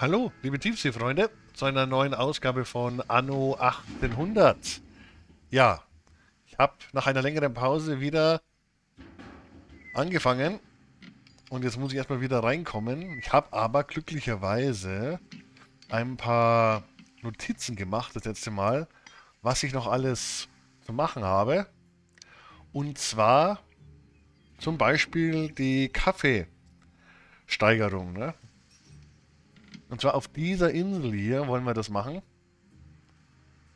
Hallo, liebe Tiefseefreunde, zu einer neuen Ausgabe von Anno 1800. Ja, ich habe nach einer längeren Pause wieder angefangen und jetzt muss ich erstmal wieder reinkommen. Ich habe aber glücklicherweise ein paar Notizen gemacht das letzte Mal, was ich noch alles zu machen habe. Und zwar zum Beispiel die Kaffeesteigerung. Ne? Und zwar auf dieser Insel hier wollen wir das machen.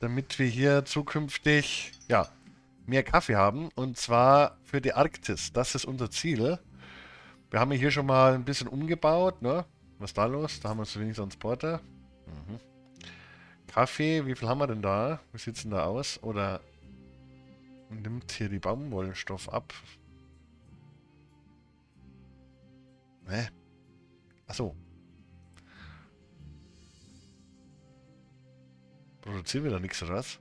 Damit wir hier zukünftig, ja, mehr Kaffee haben. Und zwar für die Arktis. Das ist unser Ziel. Wir haben hier schon mal ein bisschen umgebaut, ne? Was ist da los? Da haben wir zu wenig Transporter. Mhm. Kaffee, wie viel haben wir denn da? Wie sieht es denn da aus? Oder nimmt hier die Baumwollstoff ab? Hä? Produzieren wir da nichts oder was?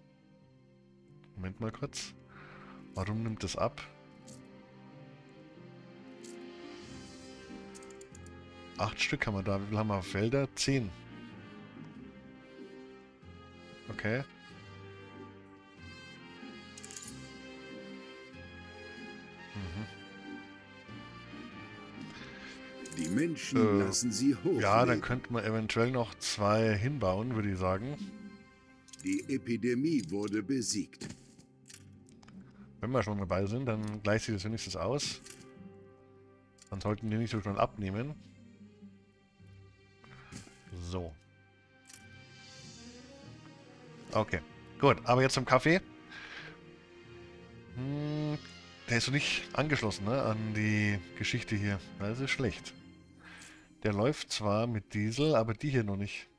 Moment mal kurz. Warum nimmt das ab? Acht Stück haben wir da. Wie viel haben wir auf Felder? Zehn. Okay. Mhm. Die Menschen äh, lassen sie hoch. Ja, dann könnte man eventuell noch zwei hinbauen, würde ich sagen. Die Epidemie wurde besiegt. Wenn wir schon dabei sind, dann gleicht sich das wenigstens aus. Dann sollten die nicht so schnell abnehmen. So. Okay. Gut, aber jetzt zum Kaffee. Hm, der ist so nicht angeschlossen, ne, an die Geschichte hier. Das ist schlecht. Der läuft zwar mit Diesel, aber die hier noch nicht.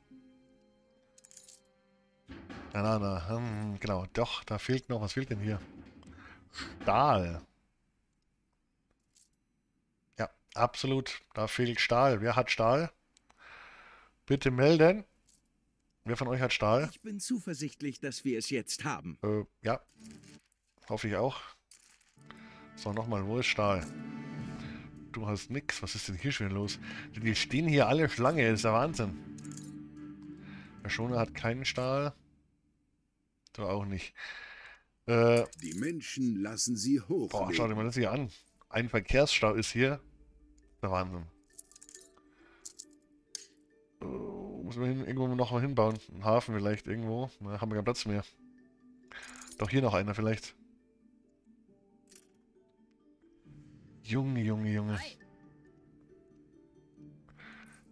Na, na, na. Hm, genau. Doch, da fehlt noch. Was fehlt denn hier? Stahl. Ja, absolut. Da fehlt Stahl. Wer hat Stahl? Bitte melden. Wer von euch hat Stahl? Ich bin zuversichtlich, dass wir es jetzt haben. Äh, ja. Hoffe ich auch. So, nochmal. Wo ist Stahl? Du hast nix. Was ist denn hier schon los? Die stehen hier alle Schlange. Das ist der Wahnsinn. Der Schoner hat keinen Stahl. Du auch nicht. Äh, die Menschen lassen sie hoch. Boah, schau dir mal das hier an. Ein Verkehrsstau ist hier. Der Wahnsinn. Uh, muss man hin, irgendwo noch mal hinbauen. Ein Hafen vielleicht irgendwo. Da haben wir keinen Platz mehr. Doch hier noch einer vielleicht. Junge, Junge, Junge.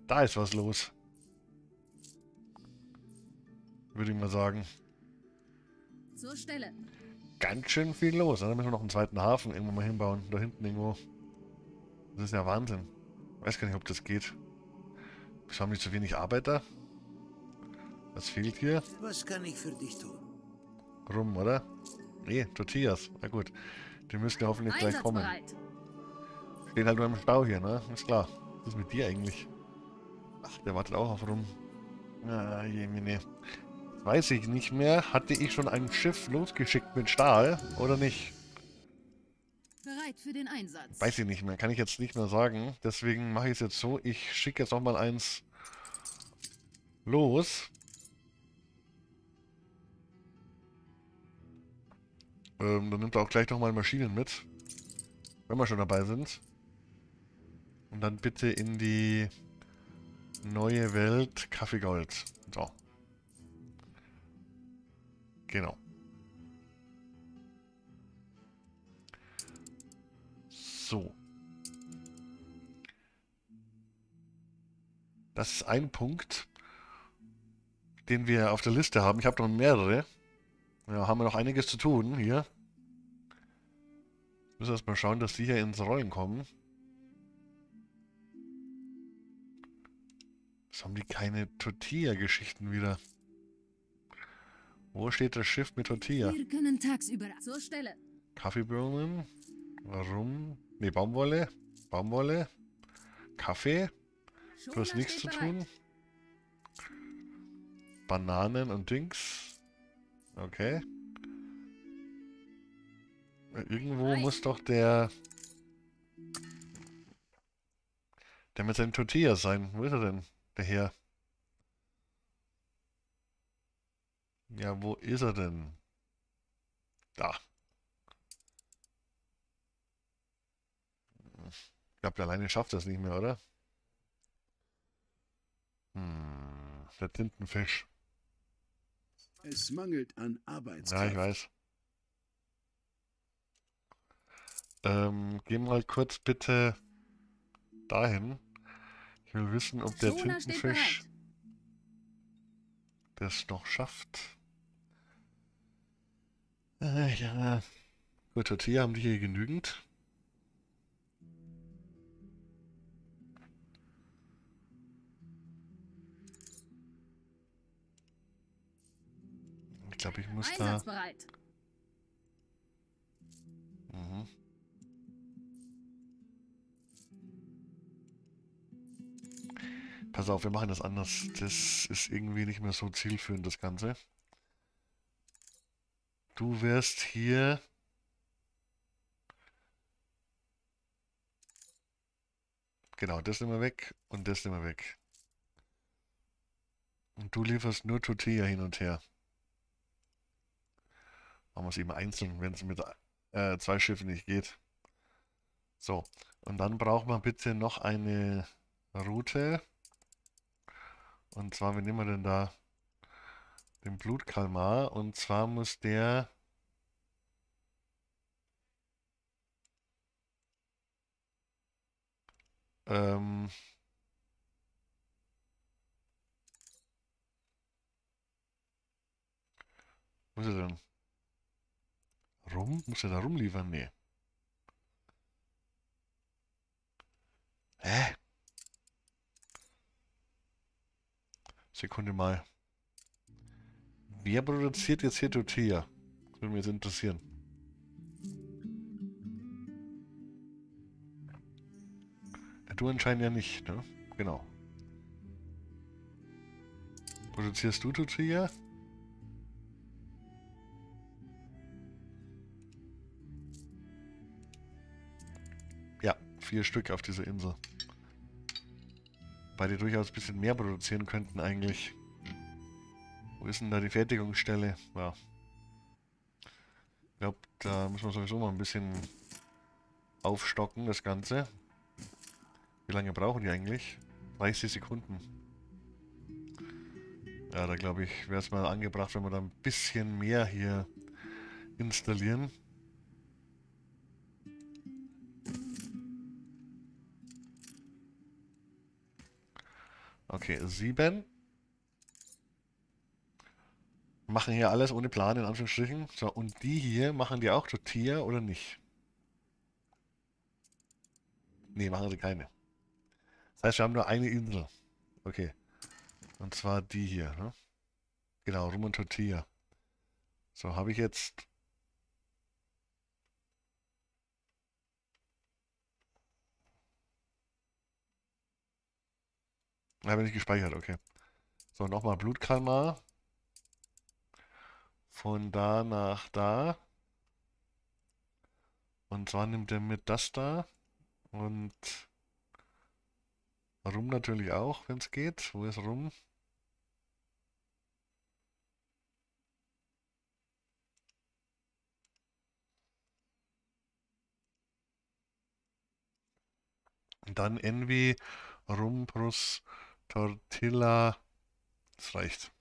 Da ist was los. Würde ich mal sagen. Zur Stelle. Ganz schön viel los. Dann müssen wir noch einen zweiten Hafen irgendwo mal hinbauen. Da hinten irgendwo. Das ist ja Wahnsinn. Ich weiß gar nicht, ob das geht. Wieso haben die zu wenig Arbeiter? Was fehlt hier? Was kann ich für dich tun? Rum, oder? Nee, Tortillas. Na gut. Die müssen ja hoffentlich gleich kommen. Stehen halt nur im Stau hier, ne? Ist klar. Was ist mit dir eigentlich? Ach, der wartet auch auf rum. Ah, jemine. Weiß ich nicht mehr. Hatte ich schon ein Schiff losgeschickt mit Stahl oder nicht? Bereit für den Einsatz. Weiß ich nicht mehr. Kann ich jetzt nicht mehr sagen. Deswegen mache ich es jetzt so. Ich schicke jetzt noch mal eins los. Ähm, dann nimmt er auch gleich noch mal Maschinen mit. Wenn wir schon dabei sind. Und dann bitte in die neue Welt Kaffeegold. So. Genau. So. Das ist ein Punkt, den wir auf der Liste haben. Ich habe noch mehrere. Ja, haben wir noch einiges zu tun hier. Müssen wir erst mal schauen, dass die hier ins Rollen kommen. Was haben die keine Tortilla-Geschichten wieder? Wo steht das Schiff mit Tortilla? Wir können tagsüber zur Stelle. Kaffeebohnen. Warum? Ne, Baumwolle. Baumwolle. Kaffee. Du hast nichts zu tun. Bananen und Dings. Okay. Irgendwo muss doch der... Der mit seinen Tortillas sein. Wo ist er denn? Der Herr. Ja, wo ist er denn? Da. Ich glaube, der alleine schafft das nicht mehr, oder? Hm, der Tintenfisch. Es mangelt an Arbeitskraft. Ja, ich weiß. Ähm, geh mal kurz bitte dahin. Ich will wissen, ob der Tintenfisch das noch schafft. Äh, ja. Gut, Tortilla haben die hier genügend. Ich glaube, ich muss da... Mhm. Pass auf, wir machen das anders. Das ist irgendwie nicht mehr so zielführend, das Ganze. Du wirst hier... Genau, das nehmen wir weg und das nehmen wir weg. Und du lieferst nur Tortilla hin und her. Machen wir es eben einzeln, wenn es mit äh, zwei Schiffen nicht geht. So, und dann brauchen wir bitte noch eine Route. Und zwar, wie nehmen wir denn da den Blutkalmar? Und zwar muss der... Ähm... Ist er denn? Rum? Muss er da rumliefern? Nee. Hä? Sekunde mal. Wer produziert jetzt hier Tortilla? Das würde mich jetzt interessieren. Ja, Du anscheinend ja nicht, ne? Genau. Produzierst du Tortilla? Ja, vier Stück auf dieser Insel. Weil die durchaus ein bisschen mehr produzieren könnten eigentlich. Wo ist denn da die Fertigungsstelle? Ja. Ich glaube, da müssen wir sowieso mal ein bisschen aufstocken, das Ganze. Wie lange brauchen die eigentlich? 30 Sekunden. Ja, da glaube ich, wäre es mal angebracht, wenn wir da ein bisschen mehr hier installieren. Okay, sieben. Machen hier alles ohne Plan, in Anführungsstrichen. So, und die hier, machen die auch Tortilla oder nicht? Nee, machen sie keine. Das heißt, wir haben nur eine Insel. Okay. Und zwar die hier, ne? Genau, Rum und Tortilla. So, habe ich jetzt... Bin ich gespeichert, okay. So, nochmal Blutkalmar. Von da nach da. Und zwar nimmt er mit das da. Und Rum natürlich auch, wenn es geht. Wo ist Rum? Dann Envy, Rum plus Tortilla. Das reicht.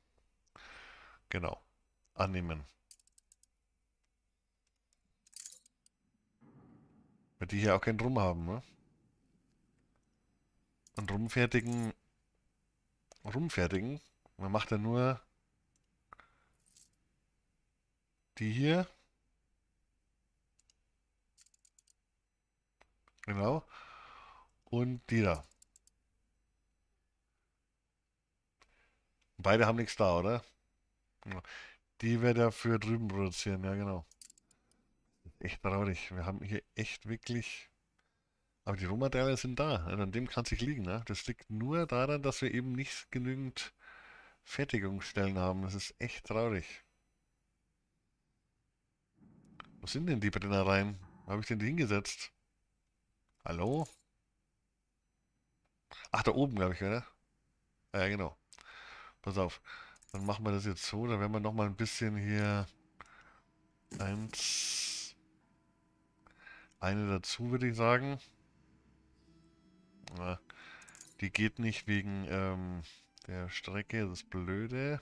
Genau. Annehmen. Weil die hier auch keinen Rum haben, ne? Und rumfertigen. Rumfertigen. Man macht ja nur die hier. Genau. Und die da. Beide haben nichts da, oder? Die wird er für drüben produzieren, ja genau. Echt traurig. Wir haben hier echt wirklich... Aber die Rohmaterialien sind da. Also an dem kann es nicht liegen. Ne? Das liegt nur daran, dass wir eben nicht genügend Fertigungsstellen haben. Das ist echt traurig. Wo sind denn die Brennereien? Wo habe ich denn die hingesetzt? Hallo? Ach, da oben, glaube ich, oder? Ja, genau. Pass auf. Dann machen wir das jetzt so. Da werden wir noch mal ein bisschen hier eins, eine dazu, würde ich sagen. Na, die geht nicht wegen ähm, der Strecke, das ist blöde.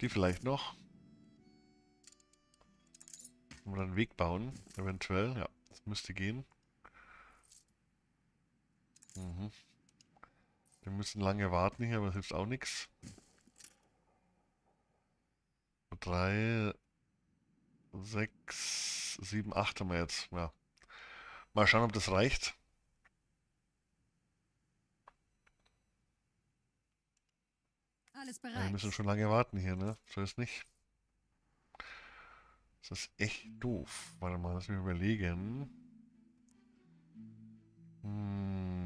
Die vielleicht noch. Oder einen Weg bauen, eventuell. Ja, das müsste gehen. Mhm. Müssen lange warten hier, aber hilft auch nichts. Drei, sechs, sieben, acht haben wir jetzt. Ja. Mal schauen, ob das reicht. Alles Ja, wir bereit. müssen schon lange warten hier, ne? So ist nicht. Das ist echt doof. Warte mal, lass mich überlegen. Hm.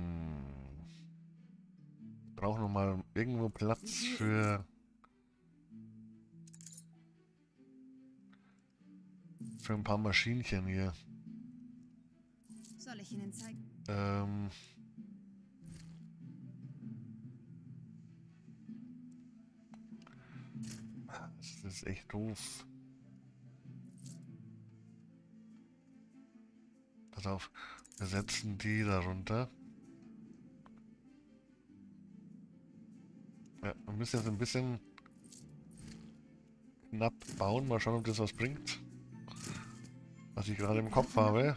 Brauchen wir mal irgendwo Platz für... Für ein paar Maschinchen hier. Soll ich Ihnen zeigen? Ähm... Das ist echt doof. Pass auf, wir setzen die darunter. Ja, wir müssen jetzt ein bisschen knapp bauen. Mal schauen, ob das was bringt. Was ich gerade im Kopf habe.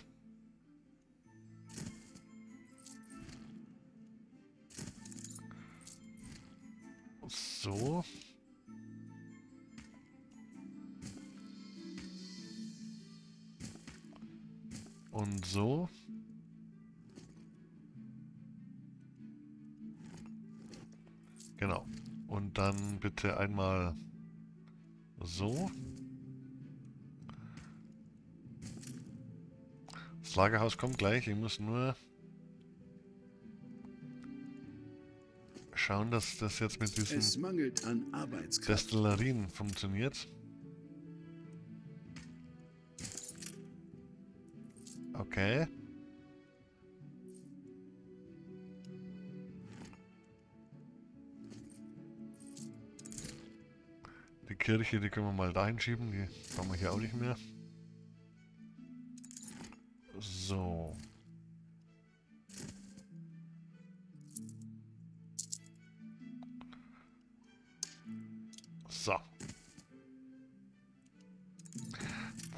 So. Und so. Genau. Und dann bitte einmal so. Das Lagerhaus kommt gleich. Ich muss nur schauen, dass das jetzt mit diesen. Destillerien funktioniert. Okay. Kirche, die können wir mal dahin schieben, die brauchen wir hier auch nicht mehr. So. So.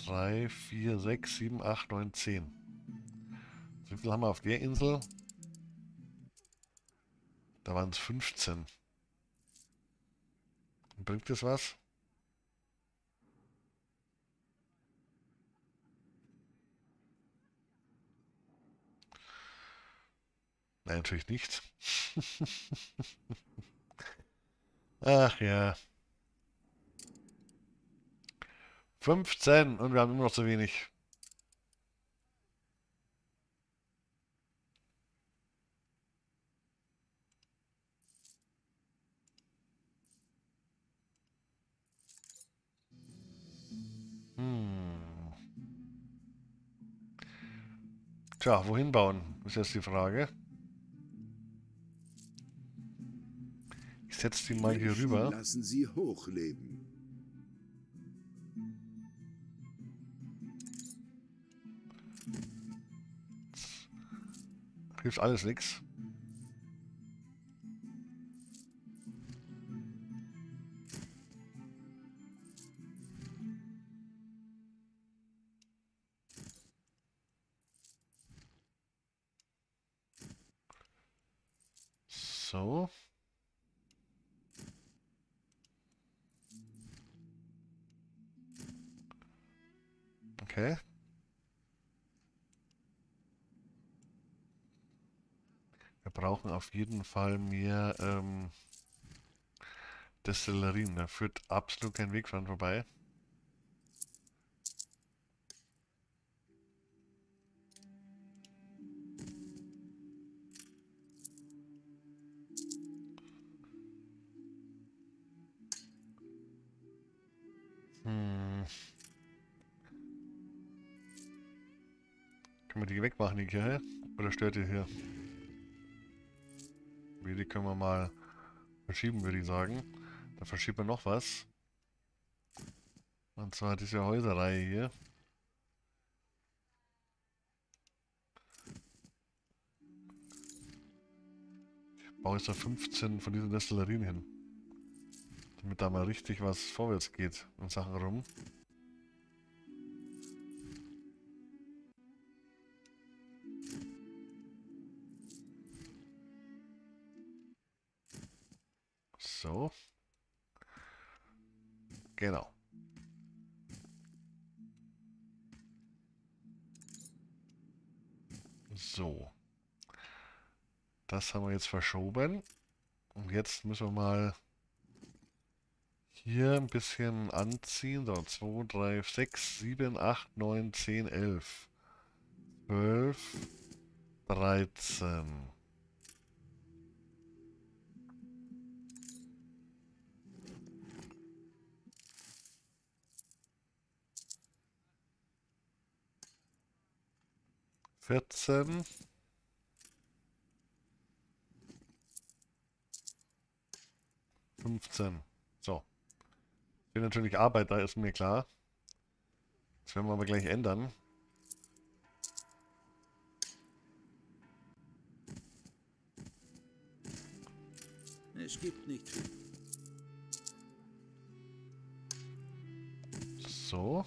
3, 4, 6, 7, 8, 9, 10. Wie viel haben wir auf der Insel? Da waren es 15. Bringt das was? Natürlich nicht. Ach ja. 15 und wir haben immer noch zu wenig. Hm. Tja, wohin bauen, ist jetzt die Frage. Ich setze die mal hier rüber. Lassen sie hochleben. Hilft alles nichts. So. Okay. Wir brauchen auf jeden Fall mehr ähm, Destillerien. Da führt absolut kein Weg dran vorbei. Wir die Kirche? Oder stört ihr hier? Die können wir mal verschieben, würde ich sagen. Da verschiebt man noch was. Und zwar diese Häuserreihe hier. Ich baue jetzt da 15 von diesen Destillerien hin. Damit da mal richtig was vorwärts geht in Sachen rum. So. Genau. So. Das haben wir jetzt verschoben. Und jetzt müssen wir mal hier ein bisschen anziehen. So, 2, 3, 6, 7, 8, 9, 10, 11, 12, 13. Vierzehn. Fünfzehn. So. Will natürlich Arbeit, da ist mir klar. Das werden wir aber gleich ändern. Es gibt nicht viel. So.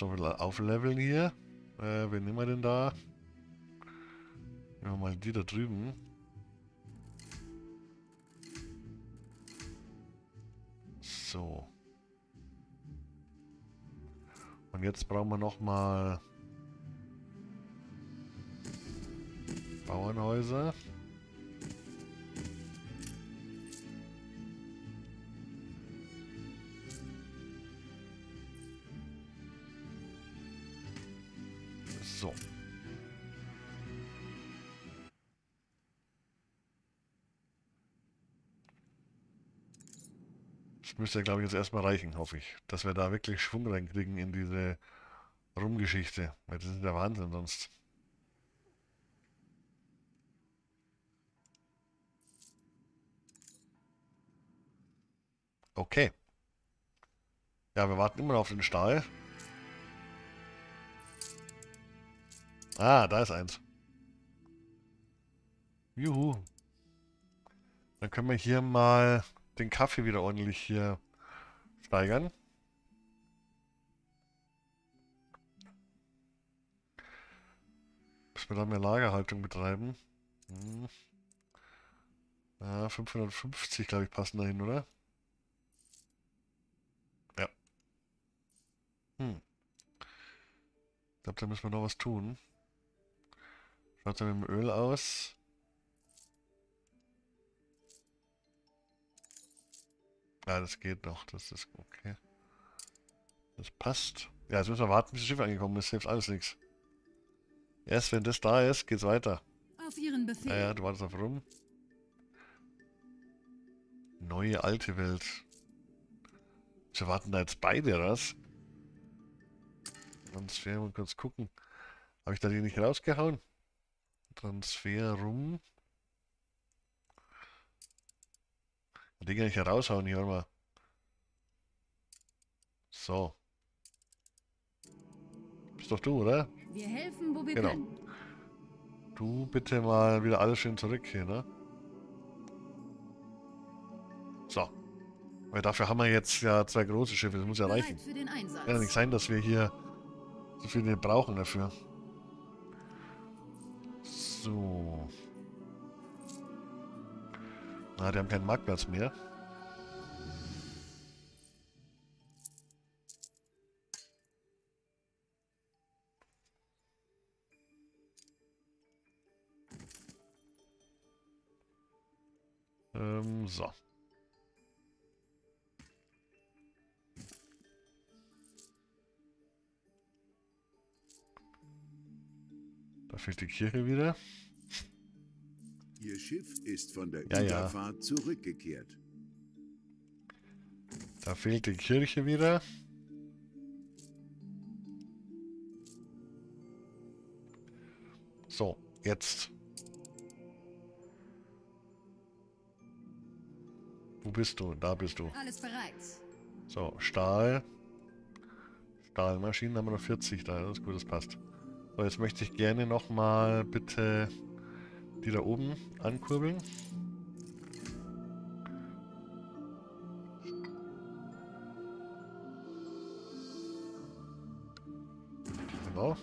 Noch ein bisschen aufleveln hier. Äh, wen nehmen wir denn da? Nehmen wir mal die da drüben. So. Und jetzt brauchen wir noch mal Bauernhäuser. So. Das müsste, glaube ich, jetzt erstmal reichen, hoffe ich. Dass wir da wirklich Schwung reinkriegen in diese Rumgeschichte. Weil das ist der Wahnsinn sonst. Okay. Ja, wir warten immer noch auf den Stahl. Ah, da ist eins. Juhu. Dann können wir hier mal den Kaffee wieder ordentlich hier steigern. Müssen wir da mehr Lagerhaltung betreiben. Hm. Ja, 550 glaube ich passen dahin, oder? Ja. Hm. Ich glaube, da müssen wir noch was tun. Schaut es mit dem Öl aus? Ja, das geht noch. Das ist okay. Das passt. Ja, jetzt müssen wir warten, bis das Schiff angekommen ist. Hilft alles nichts. Erst wenn das da ist, geht's weiter. Auf Ihren Befehl. Ja, ja, du wartest auf rum. Neue alte Welt. Wir warten da jetzt beide, was? Transfer, mal kurz gucken. Habe ich da die nicht rausgehauen? Transfer rum. Die kann ich ja raushauen hier mal. So. Bist doch du, oder? Wir helfen, wo wir Genau. können. Du bitte mal wieder alles schön zurück hier, ne? So. Weil dafür haben wir jetzt ja zwei große Schiffe, das muss ja reichen. Kann ja nicht sein, dass wir hier so viele brauchen dafür. So. Na, die haben keinen Marktplatz mehr. Ähm, so. Fehlt die Kirche wieder. Ihr Schiff ist von der Ja, ja. Überfahrt zurückgekehrt. Da fehlt die Kirche wieder. So, jetzt. Wo bist du? Da bist du. Alles bereit. So, Stahl. Stahlmaschinen haben wir noch 40 da. Das ist gut, das passt. So, jetzt möchte ich gerne nochmal bitte die da oben ankurbeln. Genau.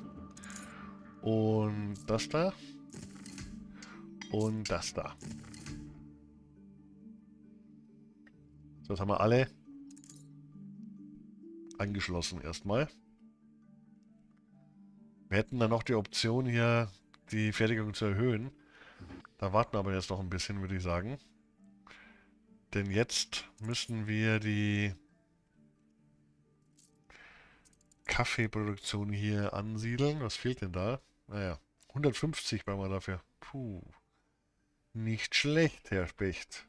Und das da. Und das da. So, das haben wir alle angeschlossen erstmal. Wir hätten dann noch die Option hier, die Fertigung zu erhöhen. Da warten wir aber jetzt noch ein bisschen, würde ich sagen. Denn jetzt müssen wir die Kaffeeproduktion hier ansiedeln. Was fehlt denn da? Naja, 150 brauchen wir dafür. Puh. Nicht schlecht, Herr Specht.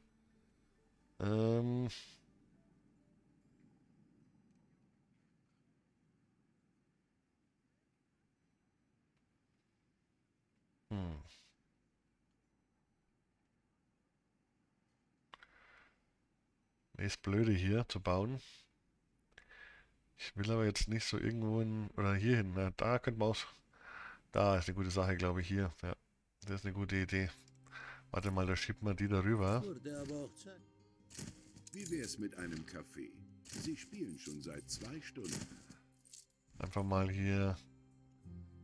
Ähm... Hm. Ist blöde hier zu bauen. Ich will aber jetzt nicht so irgendwo in, oder hier hin. Na, da könnte man auch. Da ist eine gute Sache, glaube ich, hier. Ja, das ist eine gute Idee. Warte mal, da schiebt man die darüber. Wie wär's mit einem Kaffee? Sie spielen schon seit zwei Stunden. Einfach mal hier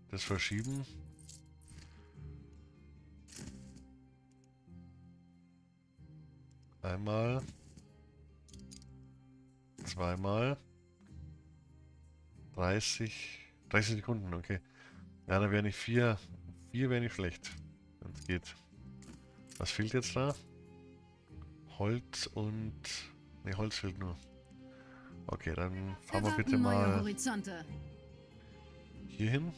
das verschieben. Einmal. Zweimal. 30. 30 Sekunden, okay. Ja, dann wäre nicht vier. Vier wäre nicht schlecht. Wenn es geht. Was fehlt jetzt da? Holz und... Ne, Holz fehlt nur. Okay, dann fahren wir bitte mal hier hin.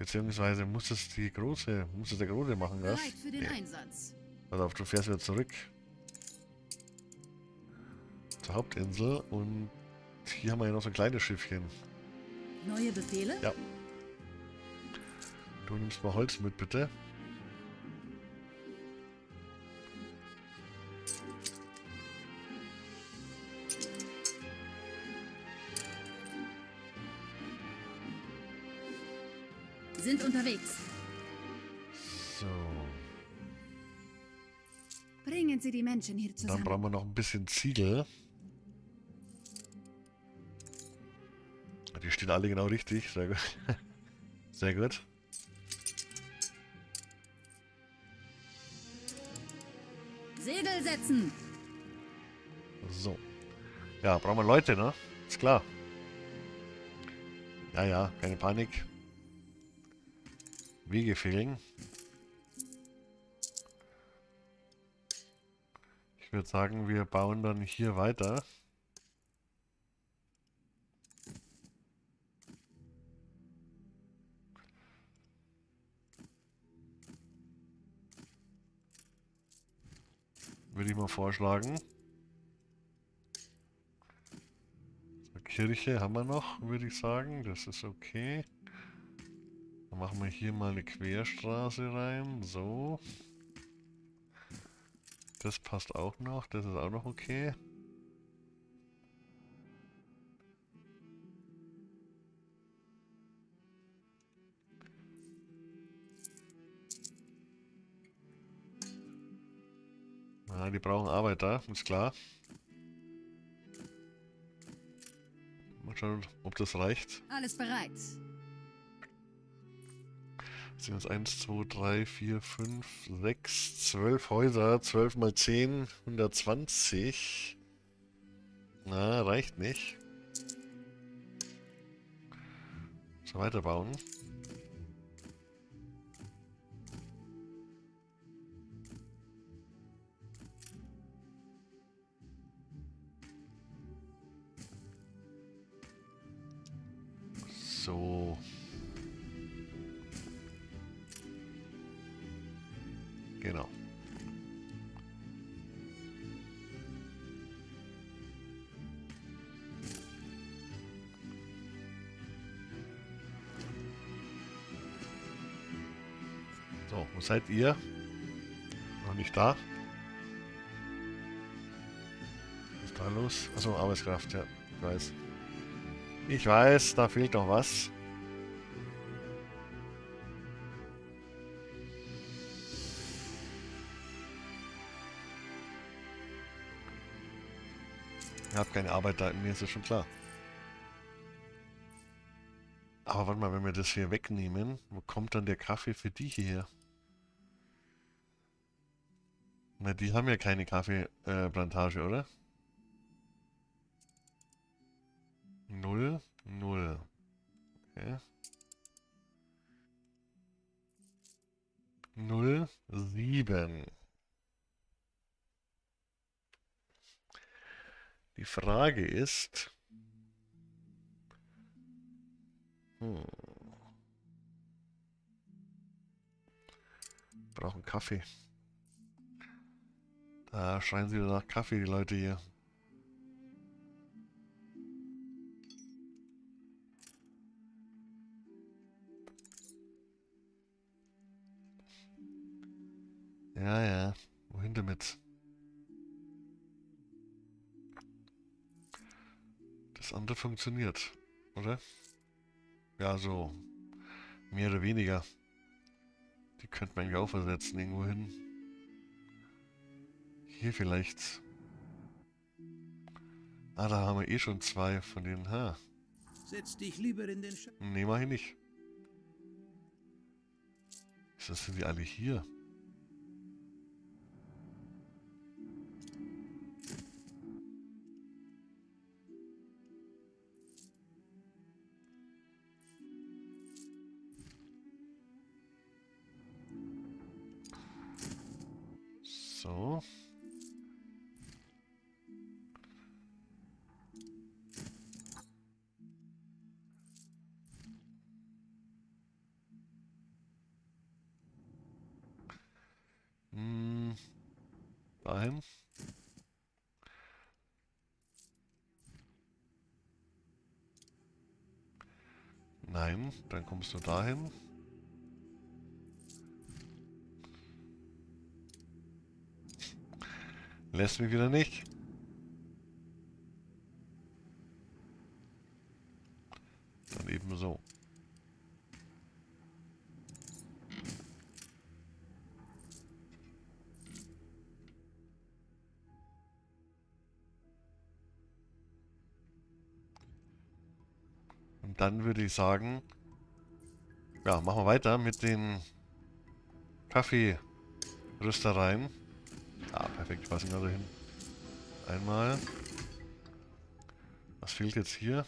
Beziehungsweise muss es die große, muss es der große machen, den Nee. Einsatz. Pass auf, du fährst wieder zurück. Zur Hauptinsel und hier haben wir ja noch so ein kleines Schiffchen. Neue Befehle? Ja. Du nimmst mal Holz mit, bitte. Unterwegs. So. Bringen Sie die Menschen hier Dann zusammen. brauchen wir noch ein bisschen Ziegel. Die stehen alle genau richtig. Sehr gut. Sehr gut. Segel setzen. So. Ja, brauchen wir Leute, ne? Ist klar. Ja, ja, keine Panik. Wege fehlen. Ich würde sagen, wir bauen dann hier weiter. Würde ich mal vorschlagen. So, Kirche haben wir noch, würde ich sagen. Das ist okay. Dann machen wir hier mal eine Querstraße rein. So. Das passt auch noch. Das ist auch noch okay. Ja, die brauchen Arbeiter, ist klar. Mal schauen, ob das reicht. Alles bereit. Sind jetzt 1, 2, 3, 4, 5, 6, 12 Häuser. 12 mal 10, 120. Na, reicht nicht. So weiterbauen. So. Genau. So, wo seid ihr? Noch nicht da? Was ist da los? Achso, Arbeitskraft, ja, ich weiß. Ich weiß, da fehlt noch was. Habe keine Arbeit da, mir ist das schon klar. Aber warte mal, wenn wir das hier wegnehmen, wo kommt dann der Kaffee für die hier? Na, die haben ja keine Kaffeeplantage, oder? Null, null. Okay. Null, sieben. Die Frage ist... Hm. Brauchen Kaffee. Da schreien sie nach Kaffee, die Leute hier. Ja, ja. Wohin damit? Das andere funktioniert, oder? Ja, so. Mehr oder weniger. Die könnte man eigentlich auch versetzen, irgendwo hin. Hier vielleicht. Ah, da haben wir eh schon zwei von denen. Ha. Setz dich lieber in den Schatten. Nee, mach ich nicht. Wieso sind die alle hier? Dann kommst du dahin. Lässt mich wieder nicht. Dann eben so. Und dann würde ich sagen, ja, machen wir weiter mit den Kaffeeröstereien. Ah, perfekt, ich weiß nicht dahin. Einmal. Was fehlt jetzt hier?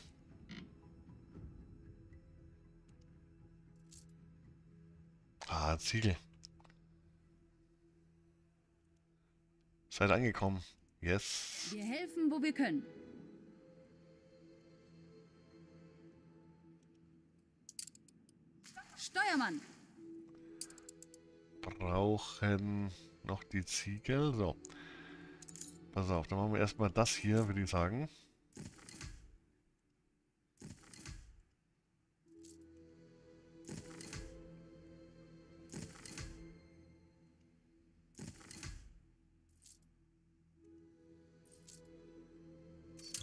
Ah, Ziegel. Seid angekommen. Yes. Wir helfen, wo wir können. Steuermann, Brauchen noch die Ziegel. So. Pass auf, dann machen wir erstmal das hier, würde ich sagen.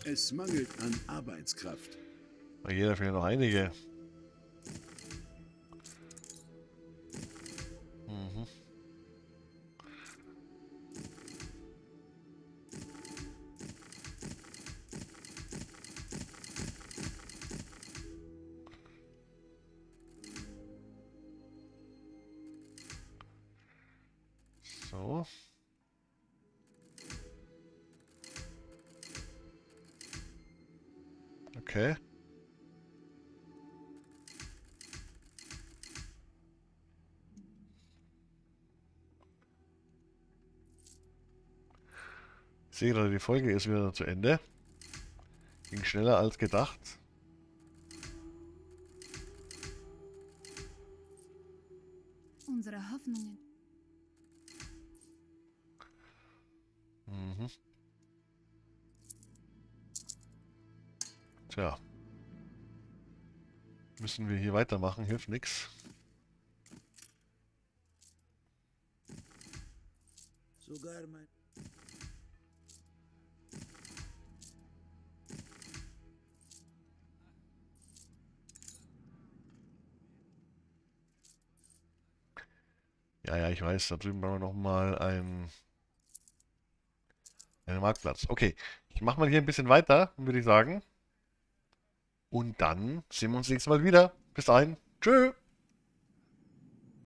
Es mangelt an Arbeitskraft. Bei jeder fehlen noch einige. Sehe gerade, die Folge ist wieder zu Ende. Ging schneller als gedacht. unsere Hoffnungen. Mhm. Tja. Müssen wir hier weitermachen, hilft nix. Sogar mein... Ja, ja, ich weiß, da drüben brauchen wir nochmal einen, einen Marktplatz. Okay, ich mache mal hier ein bisschen weiter, würde ich sagen. Und dann sehen wir uns nächstes Mal wieder. Bis dahin. Tschüss.